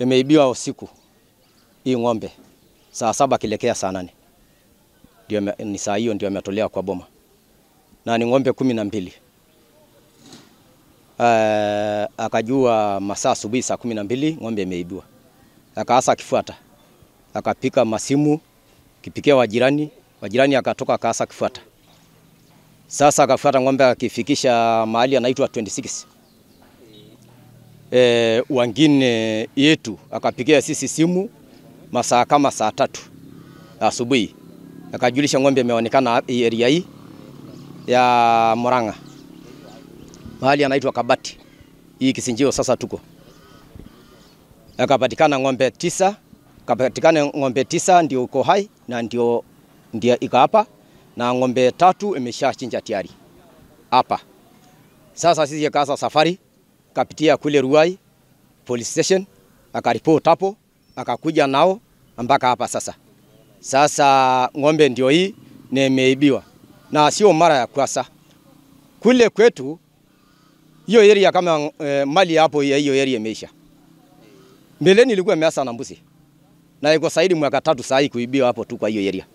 Imeibiwa usiku hii ng'ombe. Saa saba kilekea saa nane. Ndio ni saa hiyo ndio ametolewa kwa boma, na ni ng'ombe kumi na mbili. Uh, akajua masaa asubuhi saa kumi na mbili ng'ombe imeibiwa, akaasa akifuata, akapika masimu kipikia wajirani, wajirani akatoka akaasa akifuata. Sasa akafuata ng'ombe akifikisha mahali anaitwa 26 e, wengine yetu akapigia sisi simu masaa kama saa tatu asubuhi, akajulisha ng'ombe imeonekana area hii ya Murang'a mahali anaitwa Kabati hii Kisinjio. Sasa tuko akapatikana ng'ombe tisa, akapatikana ng'ombe tisa ndio uko hai na ndio ndio iko hapa na ng'ombe tatu imeshachinja tayari hapa. Sasa sisi kaza safari kapitia kule Ruai police station, akaripoti hapo, akakuja nao mpaka hapa sasa. Sasa ng'ombe ndio hii na na sio mara ya kwanza kule kwetu. Hiyo area kama e, mali hapo ya hiyo area imeisha. Mbeleni ilikuwa imeasa na mbuzi na iko saidi mwaka tatu saa kuibiwa hapo tu kwa hiyo area.